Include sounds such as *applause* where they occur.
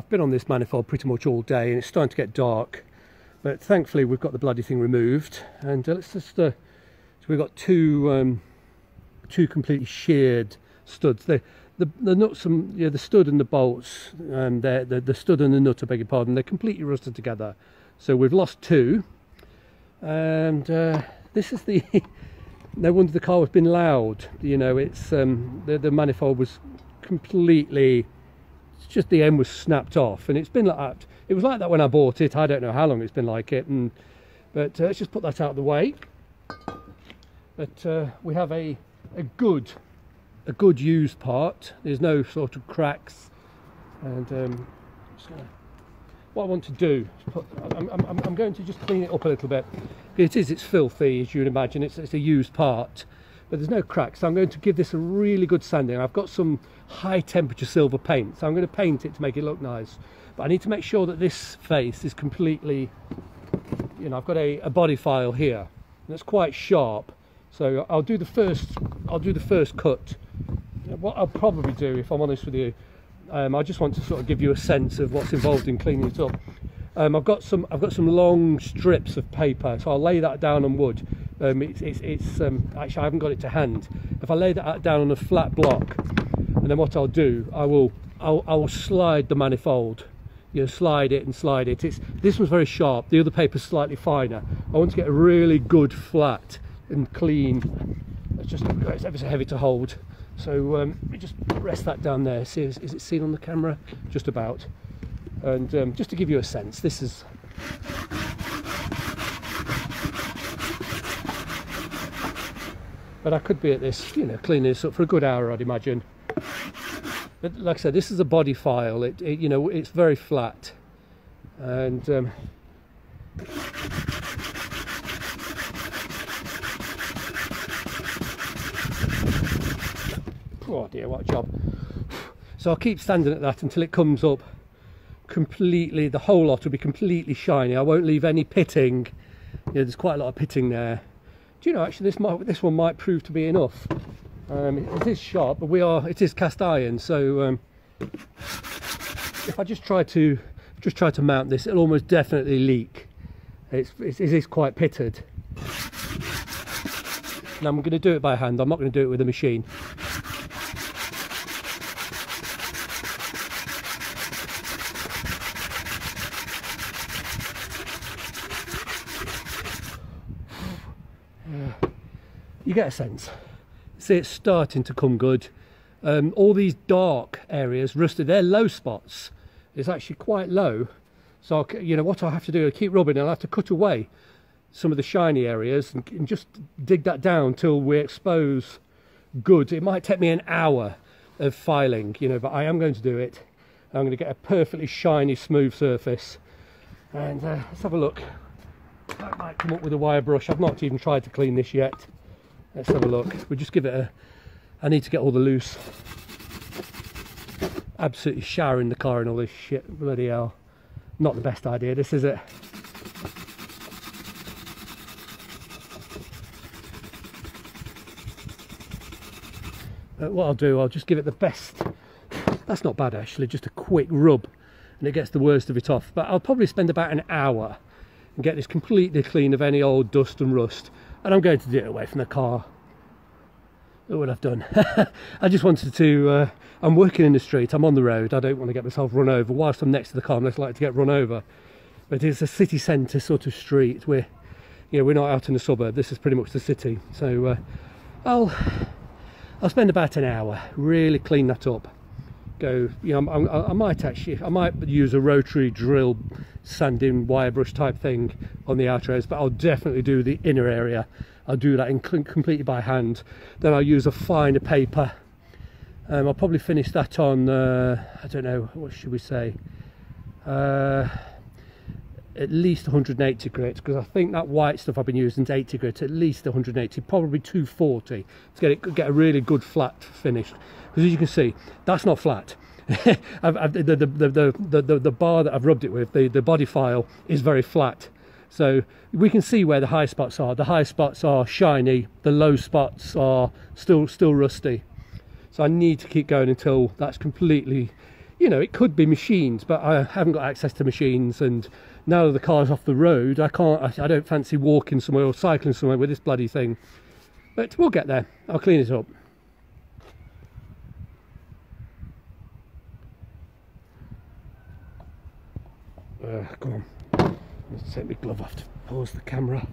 I've been on this manifold pretty much all day and it's starting to get dark but thankfully we've got the bloody thing removed and uh, let's just uh, so we've got two um, two completely sheared studs. They the the nuts and yeah the stud and the bolts um the the stud and the nut I beg your pardon they're completely rusted together. So we've lost two and uh, this is the *laughs* no wonder the car has been loud you know it's um the, the manifold was completely just the end was snapped off and it's been like that. It was like that when I bought it. I don't know how long it's been like it and but uh, let's just put that out of the way. But uh, we have a a good a good used part. There's no sort of cracks and um, what I want to do put, I'm, I'm, I'm, going to just clean it up a little bit. It is it's filthy as you'd imagine. It's, it's a used part but there's no cracks so I'm going to give this a really good sanding. I've got some high temperature silver paint so I'm going to paint it to make it look nice. But I need to make sure that this face is completely you know I've got a, a body file here that's quite sharp. So I'll do the first I'll do the first cut. What I'll probably do if I'm honest with you um, I just want to sort of give you a sense of what's involved in cleaning it up. Um, I've got some I've got some long strips of paper so I'll lay that down on wood um, it's, it's, it's um, actually I haven't got it to hand. If I lay that down on a flat block and then what I'll do I will I'll, I will slide the manifold. You know slide it and slide it. It's this one's very sharp. The other paper's slightly finer. I want to get a really good flat and clean. It's just it's ever so heavy to hold. So um, just rest that down there. See is, is, it seen on the camera? Just about. And um, just to give you a sense this is but I could be at this you know cleaning this up for a good hour I'd imagine. But like I said this is a body file. It, it you know it's very flat. And um, oh dear what a job. So I'll keep standing at that until it comes up completely the whole lot will be completely shiny. I won't leave any pitting. You know, there's quite a lot of pitting there do you know actually this might this one might prove to be enough. Um, it is sharp but we are it is cast iron so um, if I just try to just try to mount this it'll almost definitely leak. It's, it's it is quite pitted. Now I'm going to do it by hand. I'm not going to do it with a machine *sighs* you get a sense. See it's starting to come good. Um, all these dark areas rusted they're low spots. It's actually quite low. So you know what I'll have to do I keep rubbing I'll have to cut away some of the shiny areas and, and just dig that down till we expose good. It might take me an hour of filing you know but I am going to do it. I'm going to get a perfectly shiny smooth surface. And uh, let's have a look that might come up with a wire brush. I've not even tried to clean this yet. Let's have a look. We'll just give it a I need to get all the loose. Absolutely showering the car and all this shit. Bloody hell. Not the best idea this is it. Uh, what I'll do I'll just give it the best. That's not bad actually. Just a quick rub and it gets the worst of it off. But I'll probably spend about an hour and get this completely clean of any old dust and rust. And I'm going to do it away from the car. Look what I've done. *laughs* I just wanted to uh, I'm working in the street. I'm on the road. I don't want to get myself run over. Whilst I'm next to the car I'm less likely to get run over. But it's a city centre sort of street. We're you know we're not out in the suburb. This is pretty much the city. So uh, I'll I'll spend about an hour really clean that up go you know I, I might actually I might use a rotary drill sanding wire brush type thing on the outer edges but I'll definitely do the inner area. I'll do that in, completely by hand. Then I'll use a finer paper. Um, I'll probably finish that on uh, I don't know what should we say? Uh, at least 180 grit because I think that white stuff I've been using is 80 grit at least 180 probably 240 to get it get a really good flat finish. Because as you can see that's not flat. *laughs* I've, I've, the, the, the, the, the bar that I've rubbed it with the, the body file is very flat. So we can see where the high spots are. The high spots are shiny the low spots are still still rusty. So I need to keep going until that's completely you know, it could be machines, but I haven't got access to machines. And now that the car's off the road, I can't, I, I don't fancy walking somewhere or cycling somewhere with this bloody thing. But we'll get there. I'll clean it up. Uh, come on. Let's take my glove off to pause the camera.